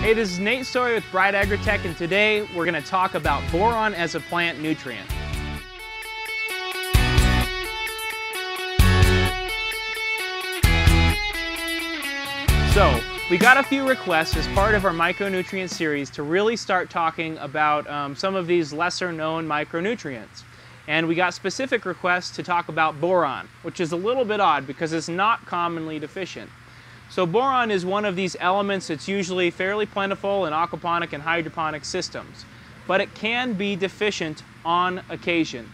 Hey, this is Nate Storey with Bright Agrotech, and today we're going to talk about boron as a plant nutrient. So, we got a few requests as part of our micronutrient series to really start talking about um, some of these lesser known micronutrients. And we got specific requests to talk about boron, which is a little bit odd because it's not commonly deficient. So boron is one of these elements that's usually fairly plentiful in aquaponic and hydroponic systems, but it can be deficient on occasion.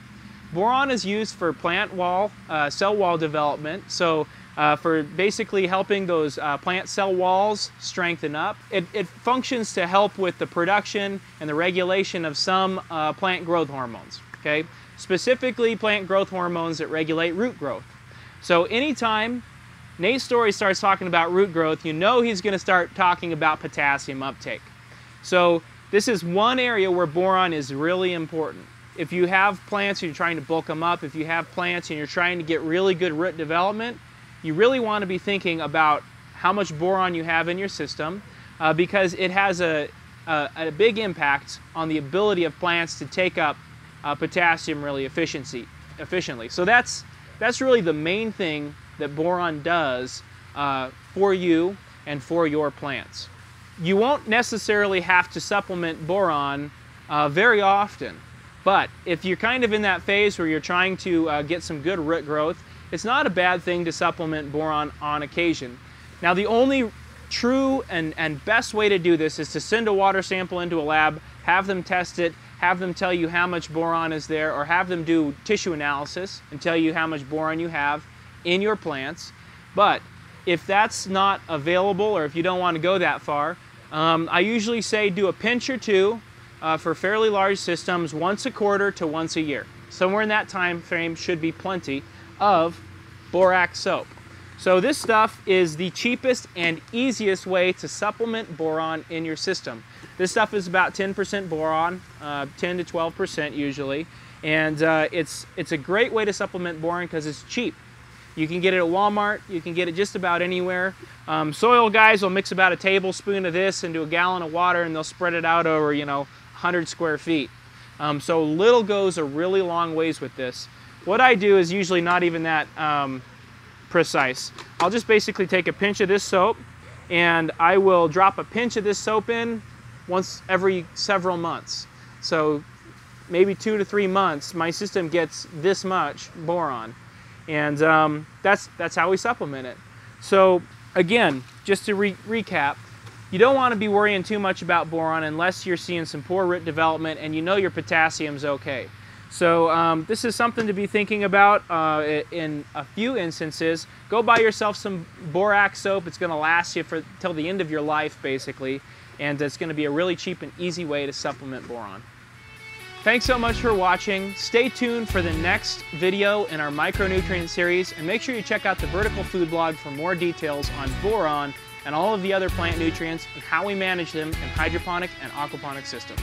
Boron is used for plant wall, uh, cell wall development, so uh, for basically helping those uh, plant cell walls strengthen up. It, it, functions to help with the production and the regulation of some uh, plant growth hormones, okay? Specifically plant growth hormones that regulate root growth. So anytime Nate Storey starts talking about root growth, you know he's going to start talking about potassium uptake. So this is one area where boron is really important. If you have plants and you're trying to bulk them up, if you have plants and you're trying to get really good root development, you really want to be thinking about how much boron you have in your system uh, because it has a, a, a, big impact on the ability of plants to take up uh, potassium really efficiency, efficiently. So that's, that's really the main thing that boron does uh, for you and for your plants. You won't necessarily have to supplement boron uh, very often, but if you're kind of in that phase where you're trying to uh, get some good root growth, it's not a bad thing to supplement boron on occasion. Now the only true and, and best way to do this is to send a water sample into a lab, have them test it, have them tell you how much boron is there, or have them do tissue analysis and tell you how much boron you have in your plants. But if that's not available or if you don't want to go that far, um, I usually say do a pinch or two uh, for fairly large systems once a quarter to once a year. Somewhere in that time frame should be plenty of borax soap. So this stuff is the cheapest and easiest way to supplement boron in your system. This stuff is about 10% boron, uh, 10 to 12% usually, and uh, it's, it's a great way to supplement boron because it's cheap. You can get it at Walmart, you can get it just about anywhere. Um, soil guys will mix about a tablespoon of this into a gallon of water and they'll spread it out over, you know, 100 square feet. Um, so little goes a really long ways with this. What I do is usually not even that um, precise. I'll just basically take a pinch of this soap and I will drop a pinch of this soap in once every several months. So maybe two to three months, my system gets this much boron. And um, that's, that's how we supplement it. So again, just to re recap, you don't want to be worrying too much about boron unless you're seeing some poor root development and you know your potassium's okay. So um, this is something to be thinking about uh, in a few instances. Go buy yourself some borax soap. It's going to last you for till the end of your life, basically, and it's going to be a really cheap and easy way to supplement boron. Thanks so much for watching. Stay tuned for the next video in our micronutrient series, and make sure you check out the Vertical Food blog for more details on boron and all of the other plant nutrients and how we manage them in hydroponic and aquaponic systems.